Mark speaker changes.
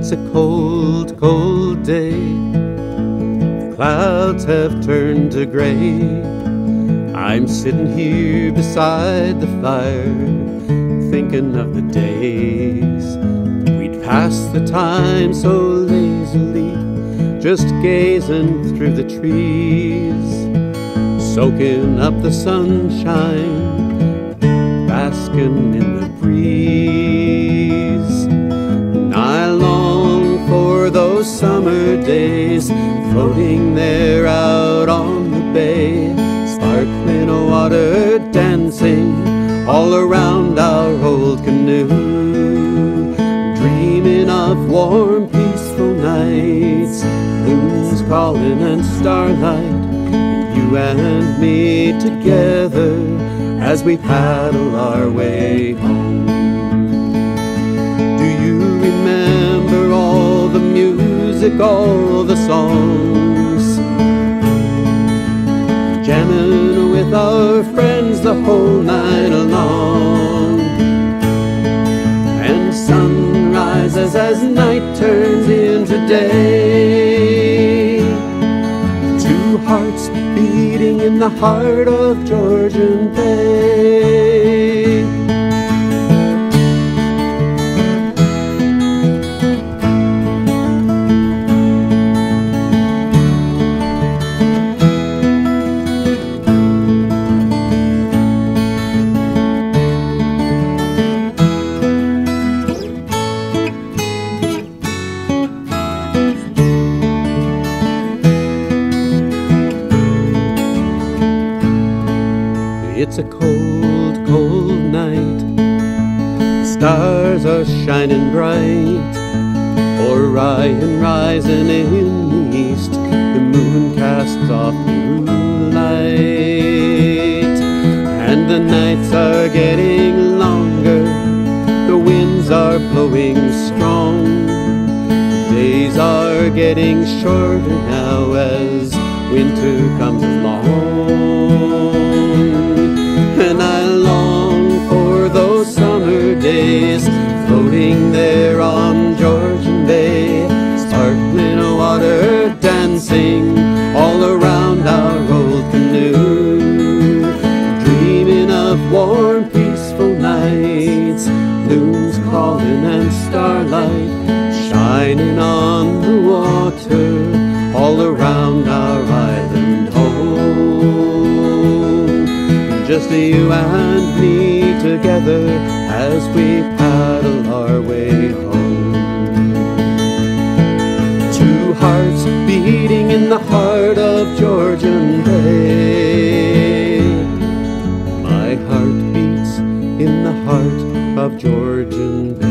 Speaker 1: It's a cold, cold day. The clouds have turned to gray. I'm sitting here beside the fire, thinking of the days we'd pass the time so lazily, just gazing through the trees, soaking up the sunshine, basking in the breeze. Those summer days, floating there out on the bay, sparkling water dancing all around our old canoe. Dreaming of warm, peaceful nights, moons calling and starlight, you and me together as we paddle our way home. Music, all the songs? Jamming with our friends the whole night long. And sunrises as night turns into day. Two hearts beating in the heart of Georgian Bay. It's a cold, cold night. The stars are shining bright. Orion rising in the east. The moon casts off new light. And the nights are getting longer. The winds are blowing strong. Days are getting shorter now as winter comes along. Days, floating there on Georgian Bay, sparkling water dancing all around our old canoe. Dreaming of warm, peaceful nights, moons calling and starlight shining on the water all around our island home. Just you and me as we paddle our way home. Two hearts beating in the heart of Georgian Bay. My heart beats in the heart of Georgian Bay.